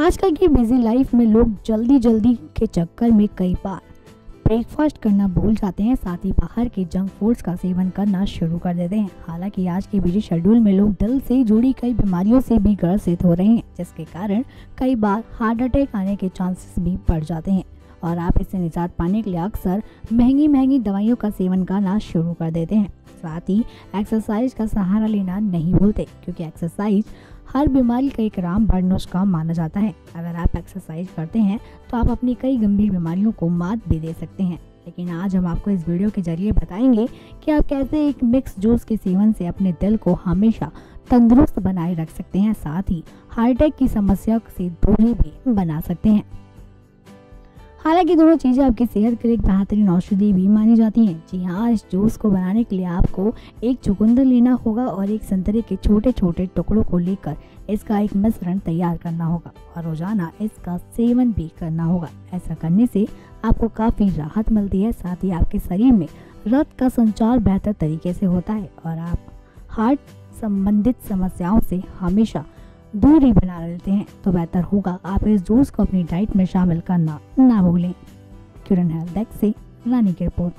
आजकल की busy life में लोग जल्दी जल्दी के चक्कर में कई बार ब्रेकफास्ट करना भूल जाते हैं, साथ ही बाहर के जंक फूड्स का सेवन करना शुरू कर देते हैं। हालाँकि आज के बिज़ी शेड्यूल में लोग दिल से जुड़ी कई बीमारियों से भी ग्रसित हो रहे हैं, जिसके कारण कई बार हार्ट अटैक आने के चांसेस भी बढ़ जाते हैं। और आप इससे निजात पाने के लिए अक्सर महँगी महँगी दवाइयों का सेवन करना शुरू कर देते हैं। साथ ही एक्सरसाइज का सहारा लेना नहीं भूलते, क्योंकि एक्सरसाइज हर बीमारी का एक राम रामबाण नुस्खा माना जाता है। अगर आप एक्सरसाइज करते हैं तो आप अपनी कई गंभीर बीमारियों को मात भी दे सकते हैं। लेकिन आज हम आपको इस वीडियो के ज़रिए बताएँगे कि आप कैसे एक मिक्स जूस के सेवन से अपने दिल को हमेशा तंदुरुस्त बनाए रख सकते हैं, साथ ही हार्ट अटैक की समस्या से दूरी भी बना सकते हैं। हालाँकि दोनों चीज़ें आपकी सेहत के लिए एक बेहतरीन औषधि भी मानी जाती हैं। जी हाँ इस जूस को बनाने के लिए आपको एक चुकंदर लेना होगा और एक संतरे के छोटे छोटे टुकड़ों को लेकर इसका एक मिश्रण तैयार करना होगा और रोज़ाना इसका सेवन भी करना होगा। ऐसा करने से आपको काफ़ी राहत मिलती है, साथ ही आपके शरीर में रक्त का संचार बेहतर तरीके से होता है और आप हार्ट संबंधित समस्याओं से हमेशा दूरी बना लेते हैं तो बेहतर होगा आप इस जूस को अपनी डाइट में शामिल करना ना भूलें। किरण हेल्थ डेस्क से रानी की रिपोर्ट।